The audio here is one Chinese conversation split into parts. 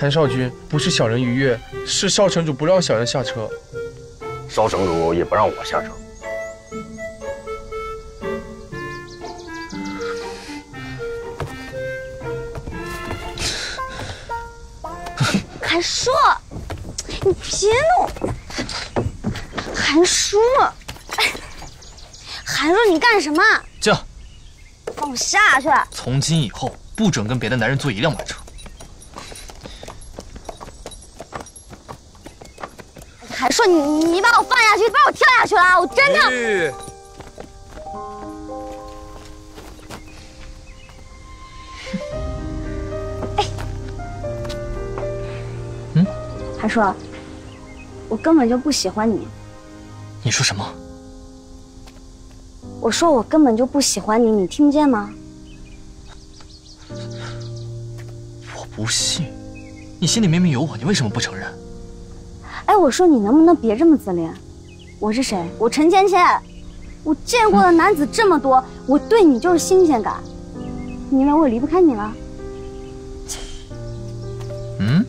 韩少君，不是小人逾越，是少城主不让小人下车。少城主也不让我下车。韩硕，你别弄！韩叔，韩叔，你干什么？驾！放我下去！从今以后，不准跟别的男人坐一辆马车。韩硕，你你把我放下去，把我跳下去了，我真的。韩硕，我根本就不喜欢你。你说什么？我说我根本就不喜欢你，你听不见吗？我不信，你心里明明有我，你为什么不承认？哎，我说你能不能别这么自恋？我是谁？我陈芊芊，我见过的男子这么多，我对你就是新鲜感。你以为我离不开你了？嗯？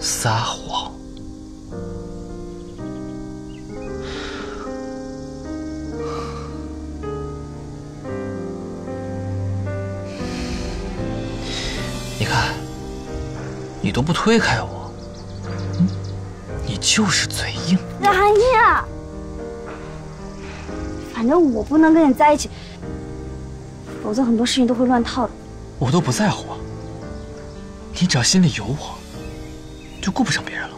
撒谎！你看，你都不推开我，嗯，你就是嘴硬。然烨，反正我不能跟你在一起，否则很多事情都会乱套的。我都不在乎，你只要心里有我。就顾不上别人了。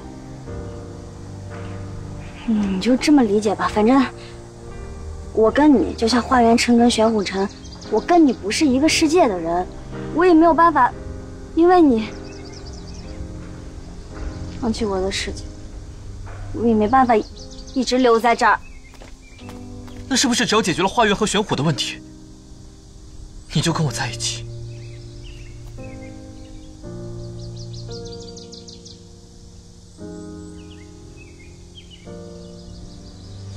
你就这么理解吧，反正我跟你就像华元城跟玄武城，我跟你不是一个世界的人，我也没有办法，因为你放弃我的事情，我也没办法一直留在这儿。那是不是只要解决了花月和玄虎的问题，你就跟我在一起？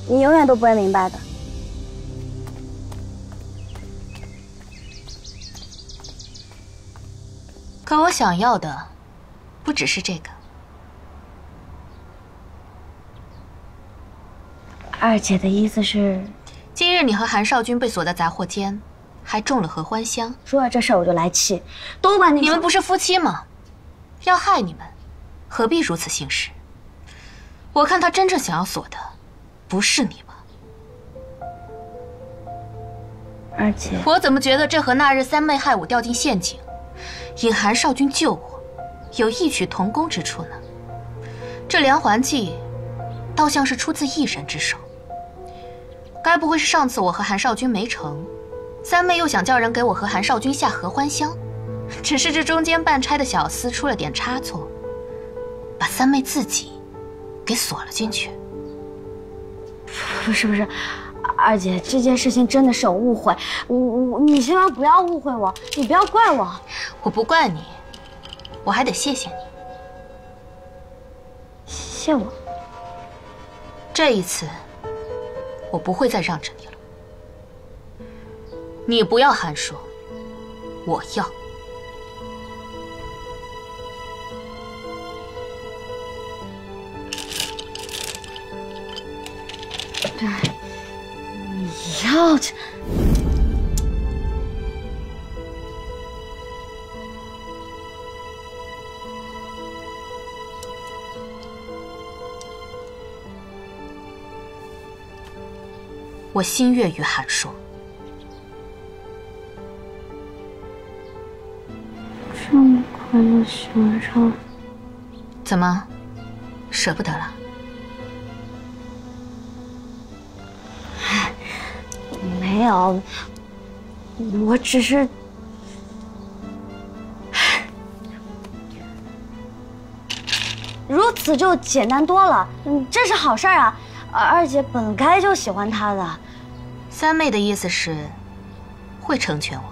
你永远都不会明白的。可我想要的不只是这个。二姐的意思是，今日你和韩少君被锁在杂货间，还中了合欢香。说到这事儿我就来气，都怪你！你们不是夫妻吗？要害你们，何必如此行事？我看他真正想要锁的。不是你吧，二姐？我怎么觉得这和那日三妹害我掉进陷阱，引韩少君救我，有异曲同工之处呢？这连环计，倒像是出自一人之手。该不会是上次我和韩少君没成，三妹又想叫人给我和韩少君下合欢香，只是这中间办差的小厮出了点差错，把三妹自己给锁了进去。不是不是，二姐，这件事情真的是有误会，我我你千万不要误会我，你不要怪我，我不怪你，我还得谢谢你，谢我。这一次，我不会再让着你了。你不要韩说，我要。你要这？我心悦于韩硕。这么快就喜欢上？怎么，舍不得了？没有，我只是如此就简单多了。嗯，这是好事啊！二姐本该就喜欢他的。三妹的意思是，会成全我。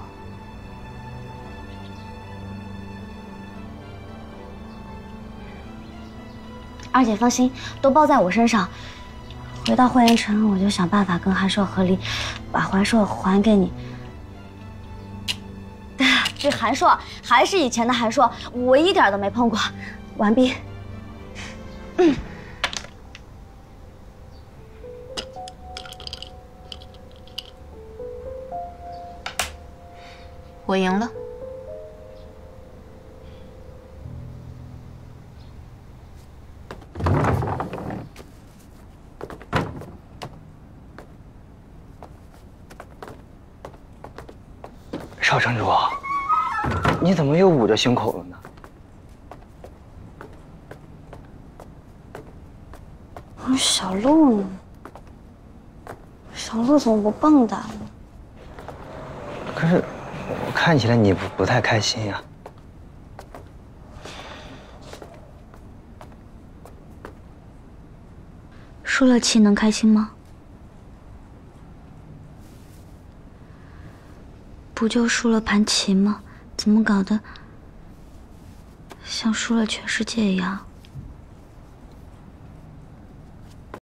二姐放心，都包在我身上。回到霍元城，我就想办法跟韩硕和离，把韩硕还给你。这韩硕，还是以前的韩硕，我一点都没碰过。完毕。嗯我赢了。少城主，你怎么又捂着胸口了呢？小鹿呢？小鹿怎么不蹦跶呢？可是我看起来你不不太开心呀。输了棋能开心吗？不就输了盘棋吗？怎么搞得像输了全世界一样？